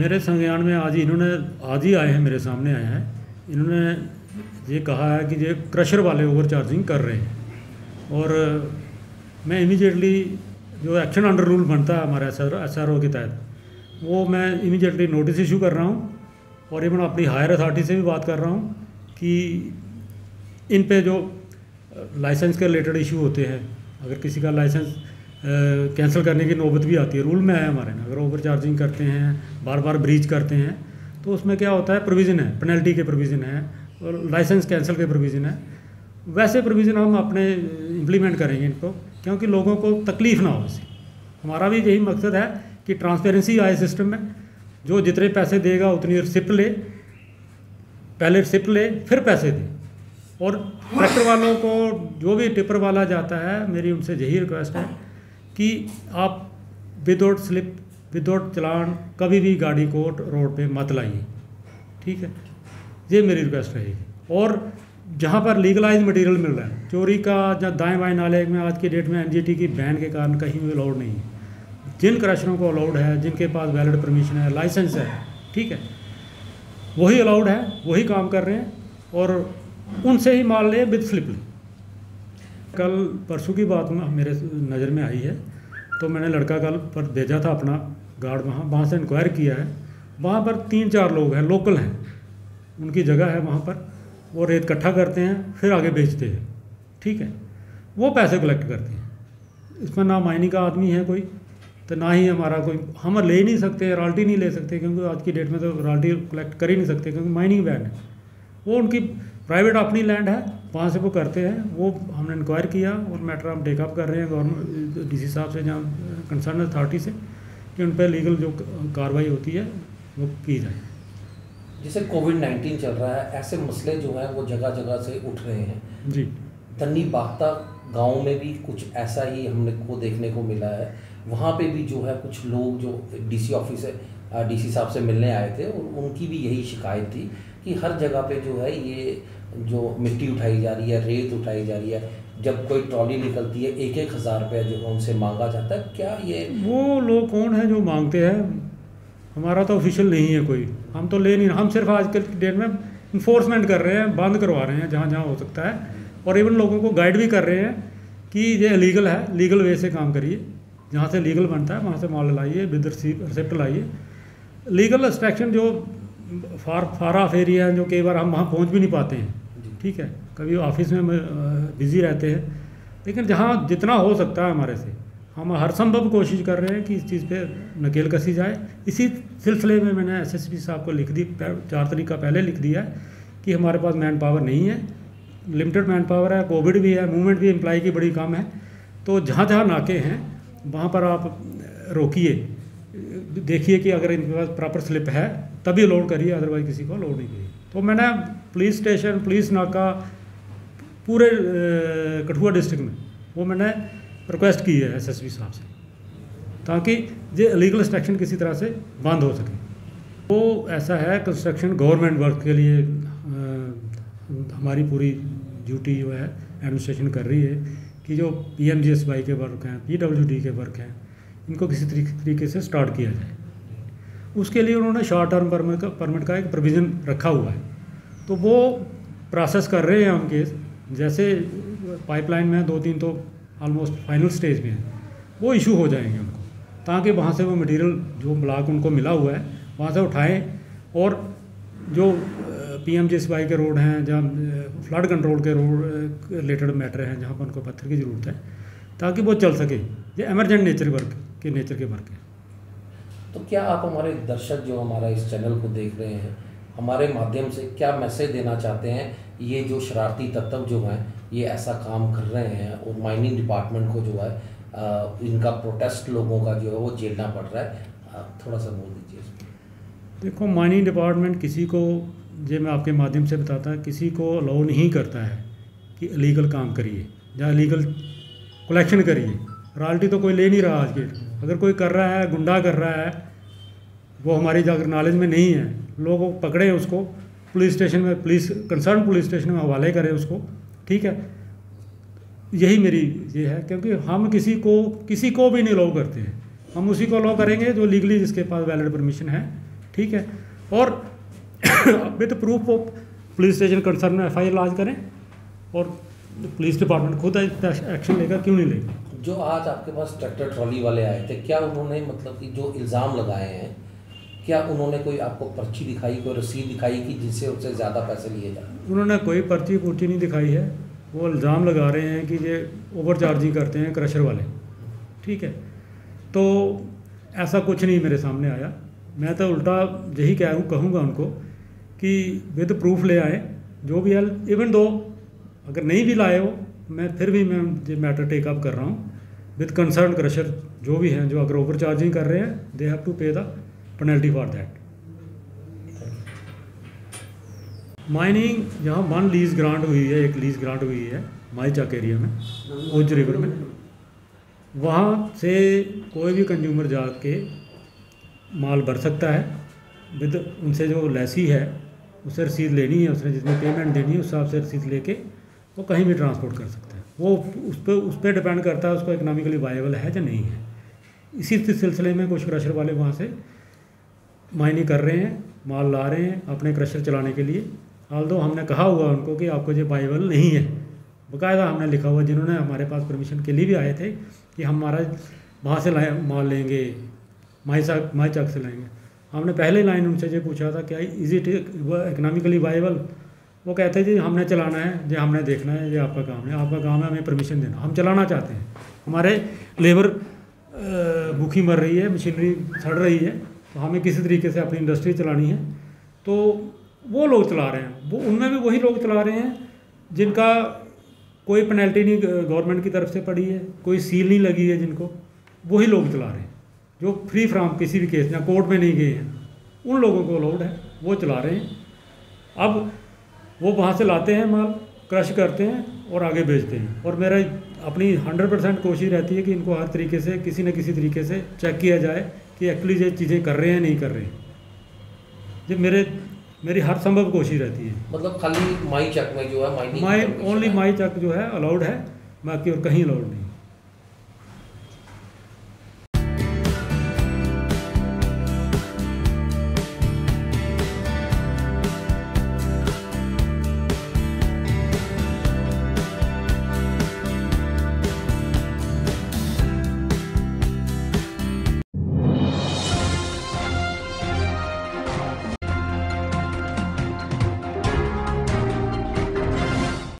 मेरे संज्ञान में आज इन्होंने, आज ही आए हैं, मेरे सामने आए हैं। इन्होंने ये कहा है कि ये क्रशर वाले ओवर चार्जिंग कर रहे हैं। और मैं इमीडिएटली जो एक्शन अंडर रूल बनता है हमारे एस आर के तहत, वो मैं इमीडिएटली नोटिस इशू कर रहा हूँ। और इवन अपनी हायर अथॉरिटी से भी बात कर रहा हूँ कि इन पे जो लाइसेंस के रिलेटेड इशू होते हैं, अगर किसी का लाइसेंस कैंसिल करने की नौबत भी आती है। रूल में है हमारे ना अगर ओवर चार्जिंग करते हैं बार बार ब्रीच करते हैं तो उसमें क्या होता है? प्रोविज़न है। पेनल्टी के प्रोविज़न है। और लाइसेंस कैंसिल के प्रोविज़न है। वैसे प्रोविज़न हम अपने इम्प्लीमेंट करेंगे इनको, क्योंकि लोगों को तकलीफ़ ना हो इससे हमारा भी यही मकसद है कि ट्रांसपेरेंसी आए सिस्टम में। जो जितने पैसे देगा, उतनी रिसिप्ट ले। पहले रिसिप्ट ले, फिर पैसे दे। और ट्रैक्टर वालों को, जो भी टिपर वाला जाता है, मेरी उनसे यही रिक्वेस्ट है कि आप विदाउट स्लिप, विदाउट चलान कभी भी गाड़ी को रोड पे मत लाइए। ठीक है? ये मेरी रिक्वेस्ट रहेगी और जहाँ पर लीगलाइज मटेरियल मिल रहा है, चोरी का या दाएँ बाएँ नाले में आज की डेट में एनजीटी की बैन के कारण कहीं भी अलाउड नहीं है। जिन क्रशरों को अलाउड है, जिनके पास वैलिड परमिशन है लाइसेंस है, ठीक है? वही अलाउड है, वही काम कर रहे हैं और उनसे ही माल लें विद स्लिप ले। कल परसों की बात मेरे नज़र में आई है तो मैंने लड़का कल पर भेजा था अपना गार्ड वहाँ वहाँ से इंक्वायर किया है। वहाँ पर तीन चार लोग हैं लोकल हैं। उनकी जगह है वहाँ पर। वो रेत इकट्ठा करते हैं, फिर आगे बेचते हैं। ठीक है? वो पैसे कलेक्ट करते हैं। इसमें ना मायनी का आदमी है कोई तो ना ही हमारा कोई। हम ले ही नहीं सकते रॉल्टी नहीं ले सकते, क्योंकि आज की डेट में तो रॉल्टी कलेक्ट कर ही नहीं सकते, क्योंकि माइनिंग बैन है। वो उनकी प्राइवेट अपनी लैंड है वहाँ से वो करते हैं वो हमने इंक्वायर किया और मैटर हम टेकअप कर रहे हैं गवर्नमेंट डीसी साहब से जहाँ कंसर्न अथॉरिटी से कि उन पर लीगल जो कार्रवाई होती है वो की जाए। जैसे कोविड नाइन्टीन चल रहा है ऐसे मसले जो हैं वो जगह जगह से उठ रहे हैं। जी। तन्नी बागता गाँव में भी कुछ ऐसा ही हमने को देखने को मिला है। वहाँ पे भी जो है कुछ लोग जो डीसी ऑफ़िस है डीसी साहब से मिलने आए थे और उनकी भी यही शिकायत थी कि हर जगह पे जो है ये जो मिट्टी उठाई जा रही है, रेत उठाई जा रही है, जब कोई ट्रॉली निकलती है एक एक हज़ार रुपया जो उनसे मांगा जाता है, क्या ये वो लोग कौन है जो मांगते हैं? हमारा तो ऑफिशियल नहीं है कोई। हम तो ले नहीं हम सिर्फ़ आजकल की डेट में इन्फोर्समेंट कर रहे हैं, बंद करवा रहे हैं, जहाँ जहाँ हो सकता है। और इवन लोगों को गाइड भी कर रहे हैं कि ये लीगल है लीगल वे से काम करिए। जहाँ से लीगल बनता है, वहाँ से माल लाइए विद रिसिप्ट लाइए। लीगल एक्सट्रैक्शन जो फार फार ऑफ़ एरिया है, जो कई बार हम वहाँ पहुँच भी नहीं पाते हैं। ठीक है, कभी ऑफ़िस में बिज़ी रहते हैं, लेकिन जहाँ जितना हो सकता है हमारे से, हम हर संभव कोशिश कर रहे हैं कि इस चीज़ पे नकेल कसी जाए। इसी सिलसिले में मैंने एसएसपी साहब को लिख दी चार तरीका पहले लिख दिया कि हमारे पास मैन पावर नहीं है लिमिटेड मैन पावर है कोविड भी है मूवमेंट भी एम्प्लाई की बड़ी कम है तो जहाँ जहाँ नाके हैं, वहाँ पर आप रोकिए, देखिए कि अगर इनके पास प्रॉपर स्लिप है, तभी लोड करिए अदरवाइज़ किसी को लोड नहीं करिए। तो मैंने पुलिस स्टेशन पुलिस नाका पूरे कठुआ डिस्ट्रिक्ट में वो मैंने रिक्वेस्ट की है एसएसपी साहब से ताकि ये अलीगल एक्सट्रैक्शन किसी तरह से बंद हो सके। वो ऐसा है कंस्ट्रक्शन गवर्नमेंट वर्क के लिए आ, हमारी पूरी ड्यूटी जो है एडमिनिस्ट्रेशन कर रही है कि जो पी के वर्क हैं पी के वर्क हैं इनको किसी तरीके से स्टार्ट किया जाए। उसके लिए उन्होंने शॉर्ट टर्म परमिट का परमिट का एक प्रोविज़न रखा हुआ है। तो वो प्रोसेस कर रहे हैं हम केस जैसे पाइपलाइन में दो तीन तो ऑलमोस्ट फाइनल स्टेज में है, वो इशू हो जाएँगे उनको, ताकि वहाँ से वो मटेरियल जो ब्लॉक उनको मिला हुआ है, वहाँ से उठाएँ, और जो पी एम के रोड हैं, जहाँ फ्लड कंट्रोल के रोड रिलेटेड मैटर हैं, जहाँ पर उनको पत्थर की ज़रूरत है, ताकि वो चल सके। ये एमरजेंट नेचर वर्क के नेचर के वर्क हैं। तो क्या आप हमारे दर्शक जो हमारा इस चैनल को देख रहे हैं, हमारे माध्यम से क्या मैसेज देना चाहते हैं? ये जो शरारती तत्व जो हैं, ये ऐसा काम कर रहे हैं और माइनिंग डिपार्टमेंट को जो है इनका प्रोटेस्ट लोगों का जो है वो झेलना पड़ रहा है। थोड़ा सा बोल दीजिए देखो माइनिंग डिपार्टमेंट किसी को, जो मैं आपके माध्यम से बताता है, किसी को अलाउ नहीं करता है कि अलीगल काम करिए, या अलीगल कलेक्शन करिए। रॉयल्टी तो कोई ले नहीं रहा आज के। अगर कोई कर रहा है, गुंडा कर रहा है, वो हमारी जाकर नॉलेज में नहीं है। लोग पकड़े उसको पुलिस स्टेशन में पुलिस कंसर्न पुलिस स्टेशन में हवाले करें उसको। ठीक है? यही मेरी, ये है, क्योंकि हम किसी को किसी को भी नहीं लो करते हैं। हम उसी को लो करेंगे जो लीगली जिसके पास वैलिड परमिशन है। ठीक है? और with proof of police station concern में एफ़ आई लॉन्च करें। और पुलिस डिपार्टमेंट खुद एक्शन लेगा क्यों नहीं लेगा? जो आज आपके पास ट्रैक्टर ट्रॉली वाले आए थे, क्या उन्होंने मतलब कि जो इल्ज़ाम लगाए हैं, क्या उन्होंने कोई आपको पर्ची दिखाई, कोई रसीद दिखाई कि जिससे उससे ज़्यादा पैसे लिए जाए? उन्होंने कोई पर्ची पुर्ची नहीं दिखाई है। वो इल्ज़ाम लगा रहे हैं कि ये ओवर चार्जिंग करते हैं क्रशर वाले। ठीक है। तो ऐसा कुछ नहीं मेरे सामने आया। मैं तो उल्टा यही कह हूँ कहूँगा उनको कि विद प्रूफ ले आए। जो भी है इवन दो अगर नहीं भी लाए हो मैं फिर भी मैं ये मैटर टेकअप कर रहा हूँ. विद कंसर्न क्रशर जो भी हैं, जो अगर ओवर चार्जिंग कर रहे हैं they have to pay the penalty for that mining जहाँ वन लीज ग्रांट हुई है, एक लीज ग्रांट हुई है माई चक एरिया में उज रिवर में. वहाँ से कोई भी कंज्यूमर जाके माल भर सकता है. विद उनसे जो लेसी है उससे रसीद लेनी है, उसने जितनी पेमेंट देनी है, उस हिसाब से रसीद लेके वो कहीं भी ट्रांसपोर्ट कर सकता है। वो उस पर उस पर डिपेंड करता है उसको इकनॉमिकली वायबल है या नहीं है। इसी सिलसिले में कुछ क्रशर वाले वहाँ से माइनिंग कर रहे हैं, माल ला रहे हैं अपने क्रशर चलाने के लिए। हाल दो हमने कहा हुआ उनको कि आपको ये वायबल नहीं है। बाकायदा हमने लिखा हुआ जिन्होंने हमारे पास परमिशन के लिए भी आए थे कि हम हमारा वहाँ से लाए, माल लेंगे चक माई चक से लेंगे हमने पहले लाइन उनसे ये पूछा था, क्या इज़ इट इकनॉमिकली वायबल वो कहते हैं जी, हमने चलाना है, ये हमने देखना है, ये आपका काम है, आपका काम है, हमें परमिशन देना। हम चलाना चाहते हैं। हमारे लेबर भूखी मर रही है मशीनरी सड़ रही है तो हमें किसी तरीके से अपनी इंडस्ट्री चलानी है। तो वो लोग चला रहे हैं। वो, उनमें भी वही लोग चला रहे हैं, जिनका कोई पेनल्टी नहीं गवर्नमेंट की तरफ़ से पड़ी है, कोई सील नहीं लगी है जिनको, वही लोग चला रहे हैं। जो फ्री फ्राम किसी भी केस या कोर्ट में नहीं गए हैं, उन लोगों को अलाउड है, वो चला रहे हैं। अब वो वहाँ से लाते हैं माल क्रश करते हैं और आगे बेचते हैं। और मेरा अपनी हंड्रेड परसेंट कोशिश रहती है कि इनको हर तरीके से किसी न किसी तरीके से चेक किया जाए कि एक्चुअली ये चीज़ें कर रहे हैं नहीं कर रहे हैं। ये मेरे मेरी हर संभव कोशिश रहती है। मतलब खाली माई चक में जो है माई माई ओनली माई चक जो है अलाउड है बाकी और कहीं अलाउड नहीं।